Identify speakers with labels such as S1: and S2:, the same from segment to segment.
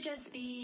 S1: just behave.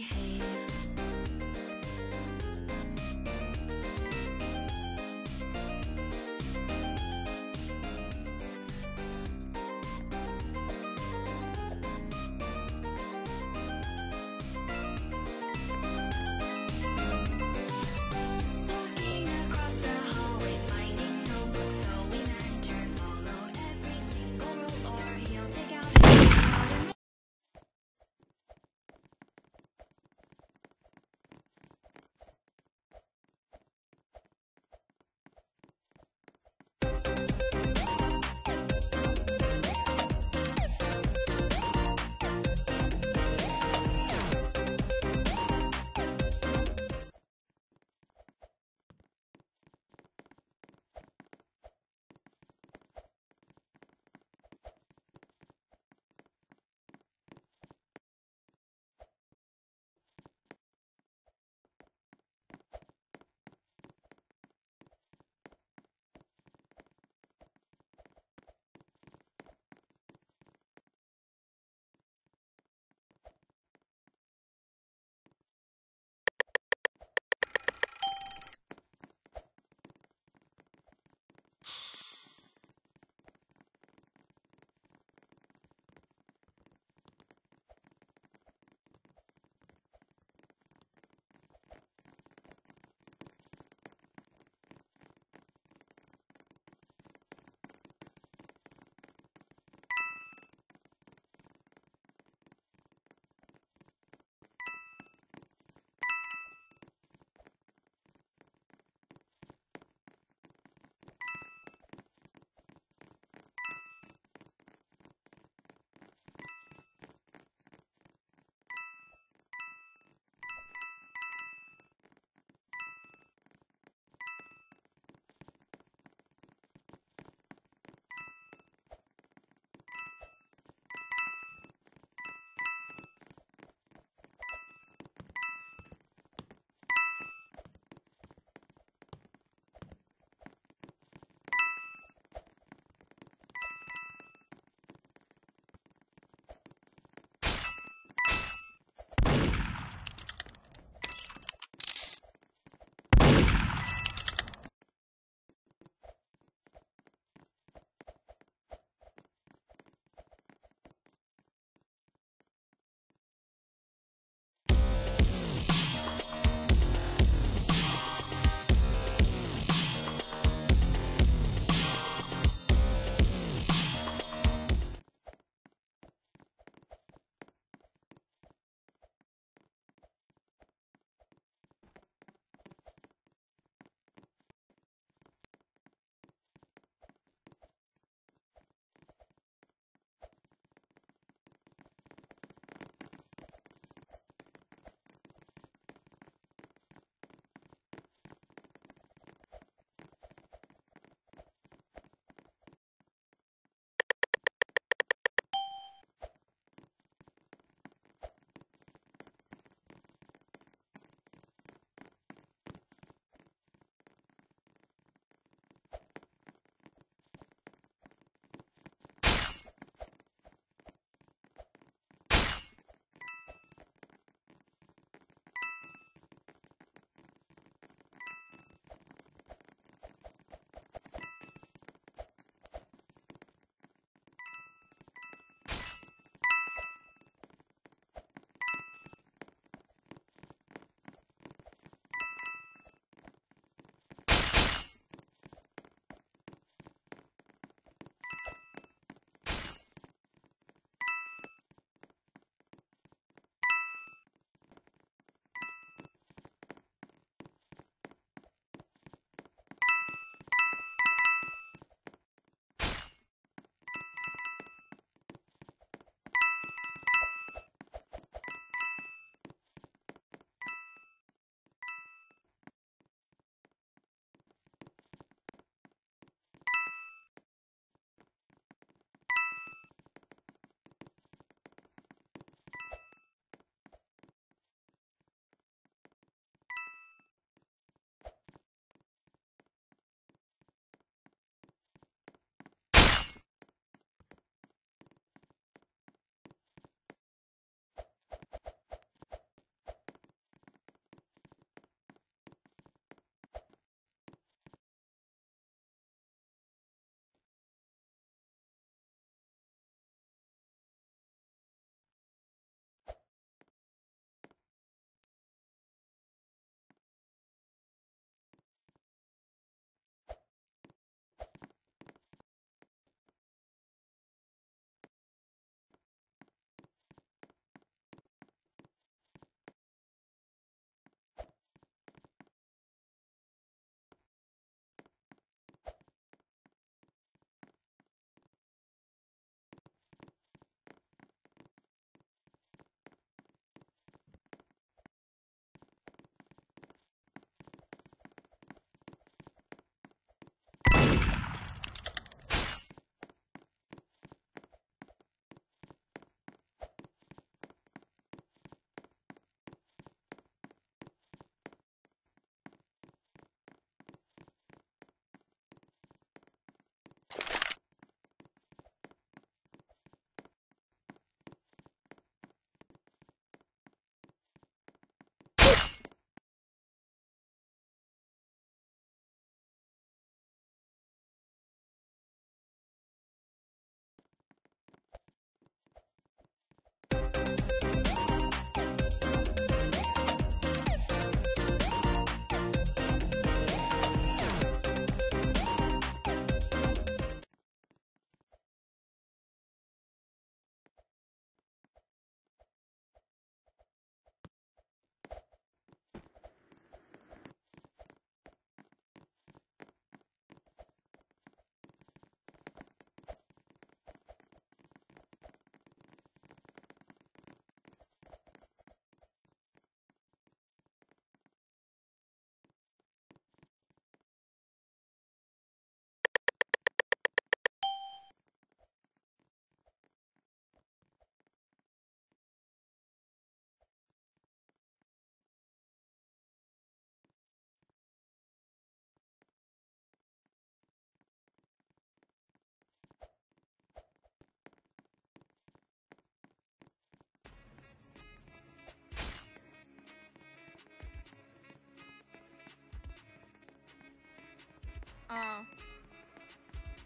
S2: Uh,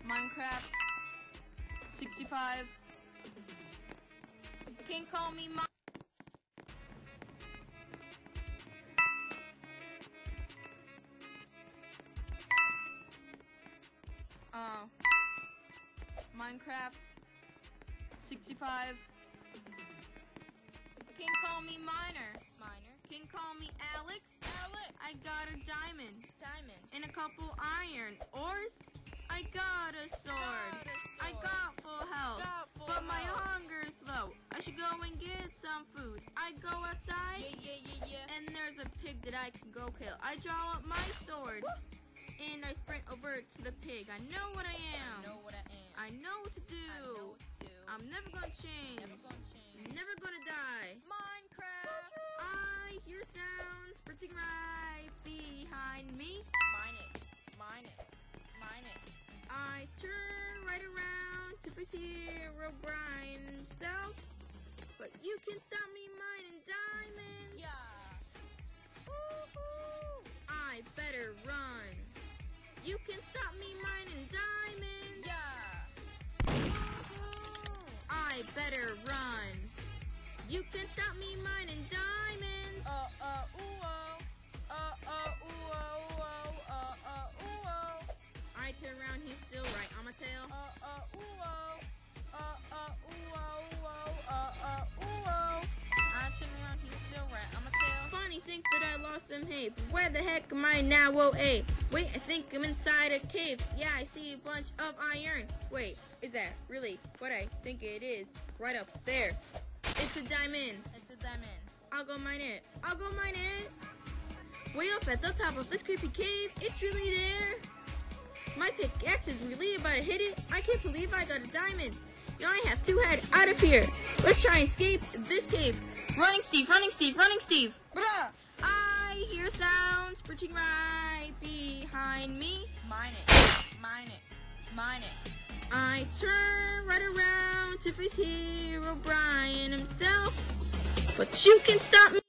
S2: Minecraft 65. Can call me my. Uh, Minecraft 65. Can call me Miner.
S3: Miner.
S2: Can call me Alex.
S3: Alex.
S2: I got a diamond
S3: Diamond.
S2: and a couple iron ores. I got a sword.
S3: Got a
S2: I
S3: sword.
S2: got full health.
S3: Got full
S2: but my
S3: health.
S2: hunger's low. I should go and get some food. I go outside
S3: Yeah, yeah, yeah, yeah.
S2: and there's a pig that I can go kill. I draw up my sword and I sprint over to the pig. I know what I am.
S3: I know what I am.
S2: I know what to do.
S3: I know what to do.
S2: I'm never gonna change.
S3: never gonna change.
S2: Never gonna die.
S3: Minecraft.
S2: I hear sounds sprinting right behind me.
S3: Mine it. Mine it. Mine it.
S2: I turn right around to face Hero Brian himself. But you can stop me mining diamonds.
S3: Yeah.
S2: Woo-hoo. I better run. You can stop me mining diamonds.
S3: Yeah. Woohoo.
S2: I better run. You can stop me mining diamonds.
S3: Uh, uh,
S2: I lost some hay, but where the heck am I now? Whoa, hey. Wait, I think I'm inside a cave. Yeah, I see a bunch of iron. Wait, is that really what I think it is? Right up there. It's a diamond.
S3: It's a diamond.
S2: I'll go mine it. I'll go mine it. Way up at the top of this creepy cave, it's really there. My pickaxe is really about to hit it. I can't believe I got a diamond. You know, I have to head out of here. Let's try and escape this cave. Running Steve, running Steve, running Steve.
S3: Bruh.
S2: Hear sounds sprinting right behind me.
S3: Mine it. Mine it. Mine it.
S2: I turn right around to face Herobrine himself. But you can stop me